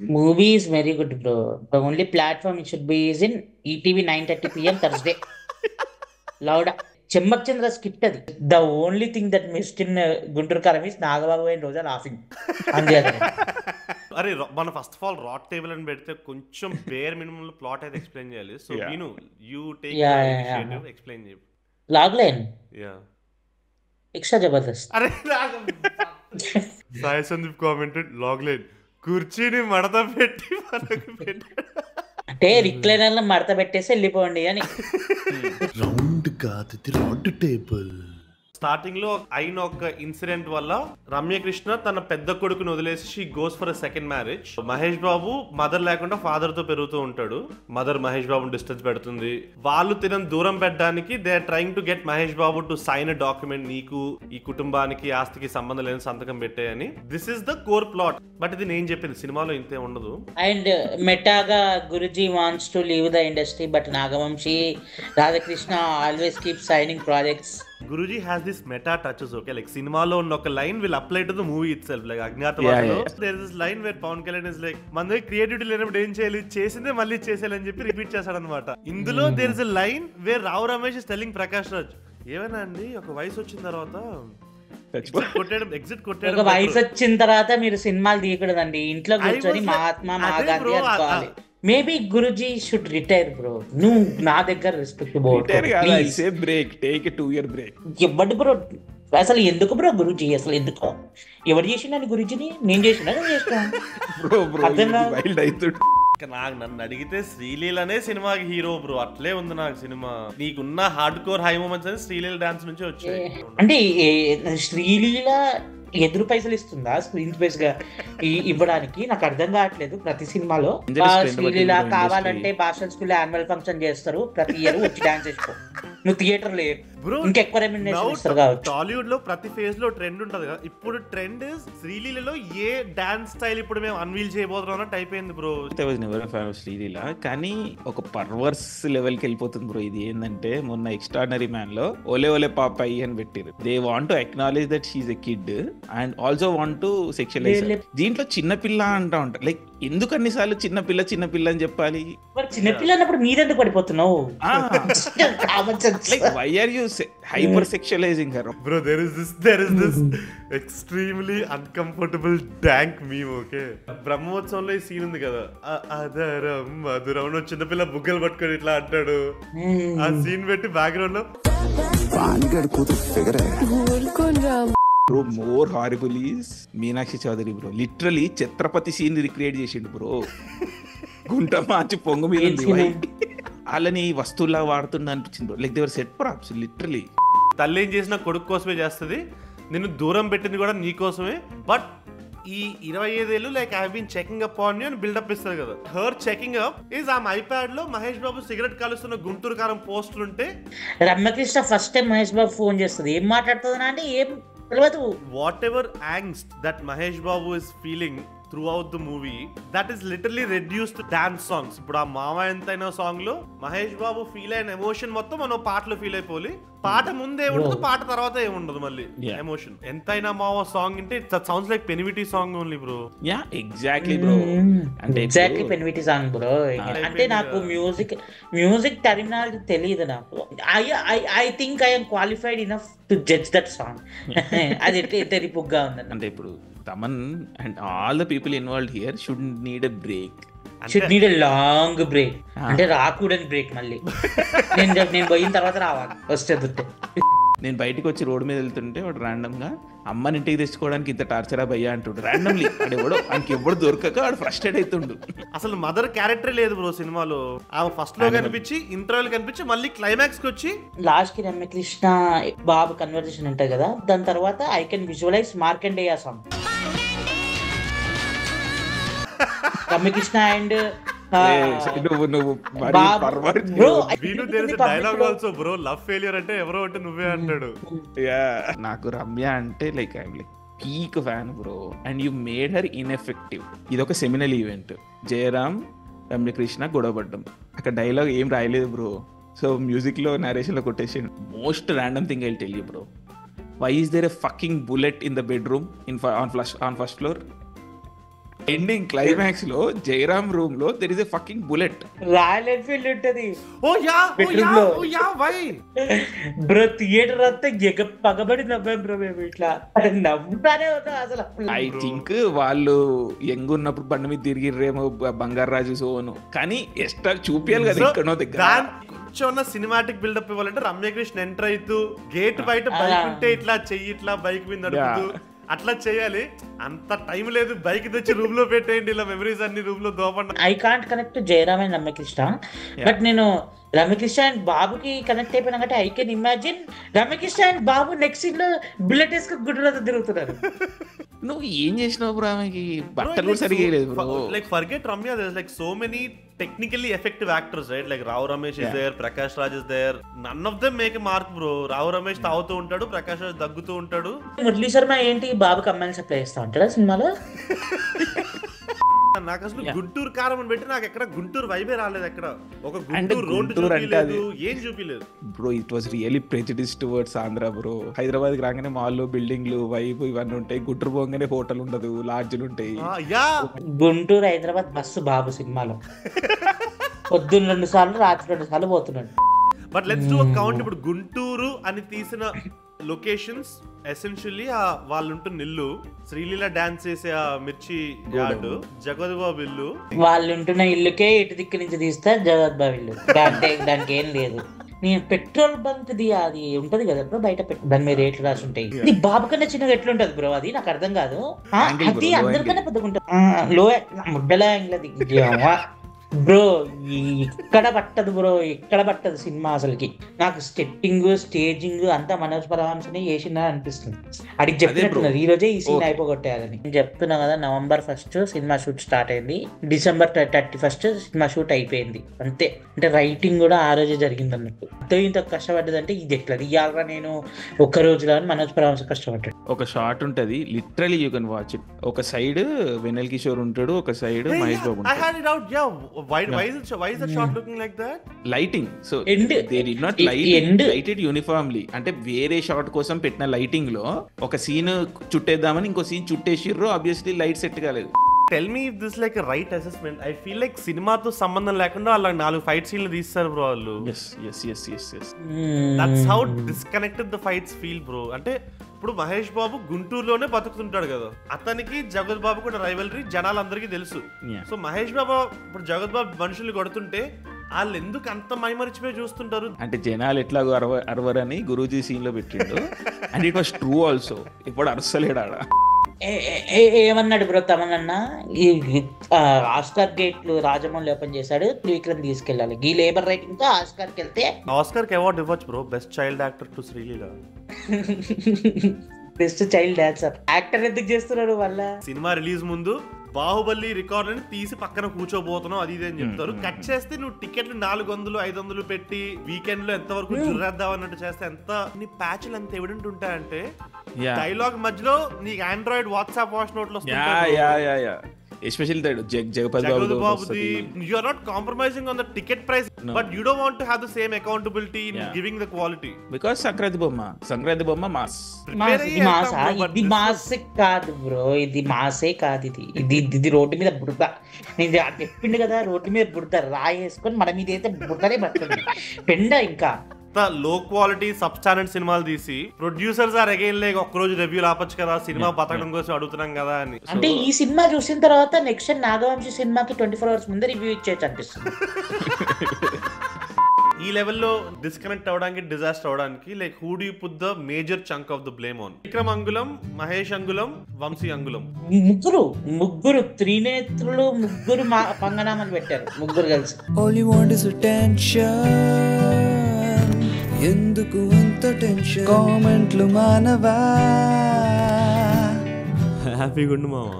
Movie is very good bro the only platform it should be is in ETV nine thirty PM Thursday loud Chammak Chandra skit అది. The only thing that missed in Guntur Kaaram is Nagababu and Roja laughing అంతే అరే మన first of all rot table అని పెడితే కొంచెం bare minimum plot అయితే explain చేయాలి. So. విను యూ టేక్ ఎక్స్ప్లెయిన్ చేయి. లాగ్లైన్ యా ఎక్స్ట్రా జబర్దస్త్ అరే Sai Sandeep commented logline కుర్చీని మడత పెట్టి మనకు పెట్టాడు. అంటే రిక్లైనర్ మడత పెట్టేసి వెళ్ళిపోండి అని. రౌండ్ కాదు ఇది రాడ్ టేబుల్. స్టార్టింగ్లో అయిన ఒక ఇన్సిడెంట్ వల్ల రమ్యకృష్ణ తన పెద్ద కొడుకుని వదిలేసి she goes for a second marriage. Mahesh Babu mother లేకుండా ఫాదర్తో పెరుగుతూ ఉంటాడు. మదర్ మహేష్ బాబుని డిస్టెన్స్ పెడుతుంది. వాళ్ళు తినని దూరం పెట్టడానికి they are trying to get Mahesh Babu to sign a document నీకు ఈ కుటుంబానికి ఆస్తికి సంబంధం లేని సంతకం పెట్టాయని this is the core plot. But ఇది నేను చెప్పింది సినిమాలో ఇంతే ఉండదు. And మెటాగా Guruji wants to leave the industry but Nagavamsi Radhakrishna always keep signing projects. Guruji has this meta touches okay like సినిమాలో ఉన్న ఒక line will apply to the movie itself like అజ్ఞాతవాసలో. There is line where Pawan Kalyan is like మన దగ్గర creativity లేనప్పుడు ఏం చేయాలి? చేసిందే మళ్ళీ చేసేయాలని చెప్పి రిపీట్ చేశాడనమాట ఇందులో there is a line where Rao Ramesh is telling Prakash Raj ఏమైనా అండి? ఒక వయసు వచ్చిన తర్వాత ఒక వయసు వచ్చిన తర్వాత మీరు సినిమాలు తీయకూడదండి. ఇంట్లో కూర్చొని మహాత్మా మహాగాంధీ అనుకోవాలి. Maybe Guruji should retire bro. నువ్వు నా దగ్గర respect. Take a two year break. ఇవ్వండి బ్రో. అసలు ఎందుకు బ్రో గురుజీ? అసలు ఎందుకు? ఎవరు చేసిండని గురుజీని? నేను చేసిన నాకు నన్ను అడిగితే శ్రీలీలనే సినిమాకి హీరో బ్రో. అట్లే ఉంది నాకు సినిమా. నీకున్న హార్డ్ కోర్ హై మూమెంట్స్ అని శ్రీలీల డాన్స్ నుంచి వచ్చాయి. అంటే ఏ- శ్రీలీల ఎదురు పైసలు ఇస్తుందా? స్క్రీన్ స్పేస్గా ఇవ్వడానికి? నాకు అర్థం కావట్లేదు ప్రతి సినిమాలో. శ్రీలీల. కావాలంటే భాషణ స్కూల్ యాన్యువల్ ఫంక్షన్ చేస్తారు. ప్రతి ఇయర్ వచ్చి డాన్స్ చేసుకో నువ్వు థియేటర్ లే Bro, ఇంకెక్కువ రెమ్యునరేషన్ ఇస్తారు కావచ్చు. టాలీవుడ్లో ప్రతి ఫేజ్లో ట్రెండ్ ఉంటది కదా. ఇప్పుడు ట్రెండ్ శ్రీలీలలో ఏ డాన్స్ స్టైల్ ఇప్పుడు మేము అన్వీల్ చేయబోతున్నాం అన్నట్టు అయిపోయింది బ్రో శ్రీలీల కానీ ఒక పర్వర్స్ లెవెల్కి వెళ్ళిపోతుంది బ్రో ఇది. ఏంటంటే మొన్న ఎక్స్ట్రాడనరీ మ్యాన్లో ఓలే ఓలే పాపాయి అని పెట్టారు they want to acknowledge that she's a kid and also want to sexualize? దీంట్లో చిన్న పిల్ల అంటా ఉంటారు లైక్ ఎందుకు అన్నిసార్లు చిన్న పిల్ల చిన్న పిల్ల అని చెప్పాలి? మరి చిన్నపిల్ల అన్నప్పుడు మీరెందుకు పడిపోతున్నావు? Why are you hyper sexualizing her bro there is this there is this extremely uncomfortable dank meme okay బ్రహ్మోత్సవంలో ఈ సీన్ ఉంది కదా. అదరం మధురం. చిన్నపిల్ల బుగ్గలు పట్టుకొని ఇట్లా అంటాడు. ఆ సీన్ పెట్టి బ్యాక్గ్రౌండ్లో bro more horrible is Meenakshi Chaudhary bro literally Chhatrapati scene recreate చేసిండు బ్రో గుంట మార్చి పొంగు మీద వాళ్ళని వస్తువులా వాడుతుండ అనిపించింది. Like Devara set props literally తల్లి ఏం చేసినా కొడుకు కోసమే చేస్తుంది. నిన్ను దూరం పెట్టింది కూడా నీ కోసమే. బట్ ఈ ఇరవై ఐదేళ్ళు like I been checking up on అని బిల్డప్ ఇస్తుంది కదా. హర్ చెకింగ్ అప్ ఈజ్ ఆమె ఐప్యాడ్లో మహేష్ బాబు సిగరెట్ కాలుస్తున్న గుంటూరు కారం పోస్టులు ఉంటే. Ramya Krishna first time Mahesh Babu phone చేస్తుంది. ఏం మాట్లాడుతుందా అంటే ఏం whatever angst that Mahesh Babu is feeling throughout the movie that is literally reduce to dance songs ఇప్పుడు ఆ మామ ఎంతైనా సాంగ్లో మహేష్ బాబు ఫీల్ అయిన ఎమోషన్ మొత్తం మనం పాటలో ఫీల్ అయిపోయి పాట ముందే ఉండదు పాట తర్వాత ఏముండదు మళ్ళీ. ఎమోషన్ ఎంతైనా మావ సాంగ్ అంటే sounds like పెనివిటీ song only bro yeah exactly bro అంటే ఎగ్జాక్ట్లీ పెనివిటి సాంగ్ బ్రో అంటే నాకు మ్యూజిక్ మ్యూజిక్ టర్మినాలజీ తెలియదు నాకు. I I I think I'm qualified enough to judge that song అది ఎట్లా తెరిపుగ్గా ఉందన్న అంటే ఇప్పుడు Thaman and all the people involve here should need a break should need a long break అంటే రాకూడని బ్రేక్ మళ్ళీ. నేను నేను పోయిన తర్వాత రావాలి. వస్తే దుట్టే నేను బయటకు వచ్చి రోడ్డు మీద వెళ్తుంటే వాడు ర్యాండమ్గా అమ్మని ఇంటికి తెచ్చుకోవడానికి ఇంత టార్చరా భయ్యా అంటుండు. ర్యాండమ్లీ వాడు ఎవడో ఆయనకి ఎవడు దొరకక వాడు ఫ్రస్ట్రేట్ అవుతుండు అసలు మదర్ క్యారెక్టర్ లేదు బ్రో సినిమాలో. ఆమె ఫస్ట్లో కనిపించి ఇంటర్వెల్ కనిపించి మళ్ళీ క్లైమాక్స్కి వచ్చి లాస్ట్కి రమ్యకృష్ణ బాబు కన్వర్జేషన్ ఉంటుంది కదా. దాని తర్వాత I can visualize Markandeya song Ramya Krishna and నువ్వు నువ్వు వీడు dialogue also bro love failure అంటే ఎవరో అంటే నువ్వే అంటాడు. నాకు రమ్య అంటే like I'm like peak fan bro and you made her ineffective ఇది ఒక సెమినల్ ఈవెంట్ జయరామ్ రమ్యకృష్ణ గొడవపడ్డం. అక్కడ డైలాగ్ ఏం రాయలేదు బ్రో సో మ్యూజిక్లో narration లో కొట్టేసి most random thing I tell you bro why is there a fucking bullet in the bedroom in on flush on first floor ending క్లైమాక్స్లో జయరామ్ రూమ్లో there is a fucking bullet Royal Enfield ఉంటది. Oh yeah oh yeah లో. Oh yeah why bro theatre అంతా ఎగ పగబడి నవ్వాం bro మేము ఇట్లా. నవ్వుతానే అసలు. I think వాళ్ళు యంగ్ ఉన్నప్పుడు బండి మీద తిరిగిర్రేమో బంగారు రాజు సోను. కానీ ఎక్స్ట్రా చూపియాలి కదా ఇక్కడో దగ్గర. దాని కొంచెం ఉన్న సినిమాటిక్ బిల్డప్ ఇవ్వాలంటే రమ్యకృష్ణ ఎంటర్ అవుతూ గేట్ బయట బైక్ ఉంటే ఇట్లా చెయ్యి ఇట్లా బైక్ మీద నడుపుతూ. అట్లా చేయాలి. అంత టైం లేదు. బైక్ తెచ్చి రూమ్లో పెట్టేయండి. ఇలా మెమరీస్ అన్ని రూమ్లో దోపండి I can't connect Jayaram and Ramya Krishna. But నేను రమ్యకృష్ణ అండ్ బాబుకి కనెక్ట్ అయిపోయినా కాబట్టి I can imagine Ramya Krishna and Babu next సీన్లో బుల్లెట్ వేసుకుని గుడ్డలతో తిరుగుతున్నారు. నువ్వు ఏం చేసినావు బ్రో ఆమెకి బట్టలు కూడా సరిగా వేయలేదు bro like forget Ramya there like so many technically effective actors right like Rao Ramesh is there Prakash Raj is there none of them make mark bro Rao Ramesh తాగుతూ ఉంటాడు ప్రకాష్ రాజ్ దగ్గుతూ ఉంటాడు. మురళీ శర్మ ఏంటి బాబుకి అమ్మాయిని సప్లై చేస్తా ఉంటాడా సినిమాలో? నాకు అసలు గుంటూరు కారం అని పెట్టి నాకు ఎక్కడ గుంటూరు వైబే రాలేదు ఎక్కడ. ఒక అంటే గుంటూరు రోడ్డు అంటే చూపించలేదు అది- ఏం చూపించలేదు bro it was really prejudice towards Andhra bro Hyderabad రాగానే మాల్లో బిల్డింగ్లు వైపు ఇవన్నీ ఉంటాయి. గుంటూరు పోగానే హోటల్ ఉండదు లాడ్జ్లు ఉంటాయి. యా. గుంటూరు హైదరాబాద్ బస్సు బాబు సినిమాలో. పొద్దున్న రెండు సార్లు రాత్రి రెండు సార్లు పోతున్నాడు. బట్ లెట్స్ డూ కౌంట్ ఇప్పుడు గుంటూరు అని తీసిన లొకేషన్స్ ఎసెన్షియల్లీ ఆ వాళ్ళు ఉంటున్న ఇల్లు శ్రీలీల డాన్స్ చేసే ఆ మిర్చి యార్డ్ జగద్ బాబు ఇల్లు. వాళ్ళు ఉంటున్న ఇల్లుకే ఇటు దిక్కు నుంచి తీస్తే జగద్బాబు ఇల్లు. దాంట్లో దానికి ఏం లేదు. నేను పెట్రోల్ బంక్ ది అది ఉంటది కదా బ్రో బయట పెట్- దాని మీద రేట్లు రాసి ఉంటాయి. ఇది బాబు కన్నా చిన్నగా ఎట్లుంటది బ్రో అది? నాకు అర్థం కాదు. అది అందరికన్నా పెద్దగా ఉంటుంది. లో ముడ్డలా బ్రో ఎక్కడ పట్టదు బ్రో ఎక్కడ పట్టదు సినిమా అసలుకి. నాకు స్టెప్పింగ్ స్టేజింగ్ అంతా మనోజ్ పరమాంశనే చేసిందని అనిపిస్తుంది. అడిగి చెప్పినట్టున్నారు. ఈ రోజే ఈ సీన్. అయిపోగొట్టేయాలని. నేను చెప్తున్నా కదా నవంబర్ ఫస్ట్ సినిమా షూట్ స్టార్ట్ అయింది. డిసెంబర్ థర్టీ ఫస్ట్ సినిమా షూట్ అయిపోయింది. అంతే. అంటే రైటింగ్ కూడా ఆ రోజే జరిగింది అన్నట్టు. అంత ఇంత కష్టపడ్డదంటే ఇది ఎట్లా? ఇయ్యాలరా నేను ఒక్క రోజులో మనోజ్ పరమాంశ కష్టపడ్డాడు. ఒక షార్ట్ ఉంటది. Literally you can watch it ఒక సైడ్ వెనల్ కిషోర్ ఉంటాడు ఒక side Mahesh Babu it out yeah why why is why is that shot looking like that lighting so End. D not E- light end. Lighted uniformly అంటే వేరే shot కోసం పెట్టిన లైటింగ్లో ఒక scene చుట్టేద్దామని ఇంకో సీన్ చుట్టేసిర్రు ఆబ్వియస్లీ లైట్ సెట్ కాలేదు. Tell me if this like right assessment I feel like సినిమాతో సంబంధం లేకుండా అలా నాలుగు ఫైట్ సీన్లు తీస్తారు బ్రో వాళ్ళు. Yes yes yes yes yes that's how disconnected the fights feel bro అంటే ఇప్పుడు మహేష్ బాబు గుంటూరులోనే బతుకుతుంటాడు కదా. అతనికి జగత్ బాబు కూడా రైవలరీ జనాలందరికీ తెలుసు. సో మహేష్ బాబు ఇప్పుడు జగత్ బాబు మనుషుల్ని కొడుతుంటే వాళ్ళు ఎందుకు అంత మైమరిచిపోయి చూస్తుంటారు? అంటే జనాలు ఎట్లాగో అరవ అరవరని గురూజీ సీన్లో పెట్టిండు. And it was true also ఇప్పుడు అరసలేడు ఆడ. ఏ- ఏ- ఏ- ఏమన్నాడు బ్రో తమనన్న? ఈ ఆస్కార్ గేట్లు రాజమౌళి ఓపెన్ చేశాడు. త్రివిక్రమ్ తీసుకెళ్ళాలి. ఈ లేబర్ రైటింగ్తో ఆస్కార్కి వెళ్తే ఆస్కర్కి అవార్డు ఇవ్వచ్చు bro. Best child actor to Sreeleela. Best child dancer actor ఎందుకు చేస్తున్నాడు వాళ్ళ సినిమా రిలీజ్ ముందు బాహుబలి రికార్డుని తీసి పక్కన కూర్చోబోతున్నావు అది ఇది అని చెప్తారు. కట్ చేస్తే నువ్వు టికెట్లు నాలుగు వందలు ఐదు వందలు పెట్టి వీకెండ్లో ఎంత వరకు జుర్రేద్దాం అన్నట్టు చేస్తే ఎంత నీ ప్యాచ్లు ఎంత ఎవిడెంట్ ఉంటాయంటే యా డైలాగ్ మధ్యలో నీకు ఆండ్రాయిడ్ వాట్సాప్ వాయిస్ నోట్లో yeah yeah yeah yeah especially jug Jagapathi Babu you are not compromising on the ticket price. But you don't want to have the same accountability in. Giving the quality because Sankranti బొమ్మ సంక్రాంతి బొమ్మ mass mass ఇది మాసా ఇది మాసే కాదు bro ఇది మాసే కాదు ఇది. ఇది ఇది- రోడ్డు మీద బుడత నేను ఇది చెప్పిండు కదా రోడ్డు మీద బుడత రాయి వేసుకొని మన మీద అయితే బుడతనే పడుతుంది. పెండ ఇంకా. లో క్వాలిటీ సబ్స్టాండర్డ్ సినిమాలు తీసి ప్రొడ్యూసర్స్ ఆర్ అగైన్ లేక ఒక్కరోజు రివ్యూలు ఆపచ్చు కదా సినిమా బతకడం కోసం అడుగుతున్నాం కదా అని. అంటే ఈ సినిమా చూసిన తర్వాత నెక్స్ట్ నాగవంశి సినిమాకి ట్వంటీ ఫోర్ అవర్స్ ముందే రివ్యూ ఇచ్చేయచ్చు అనిపిస్తుంది. ఈ లెవెల్లో డిస్కనెక్ట్ అవడానికి డిజాస్టర్ అవడానికి like who do put the major chunk of the blame on Vikram అంగుళం మహేష్ అంగుళం వంశీ అంగుళం. ముగ్గురు ముగ్గురు త్రినేత్రులు ముగ్గురు మా పంగనామాలు పెట్టారు ముగ్గురు కలిసి. Attention. ఎందుకు అంత టెన్షన్? కామెంట్లు మానవా? హ్యాపీగా ఉండు మామ.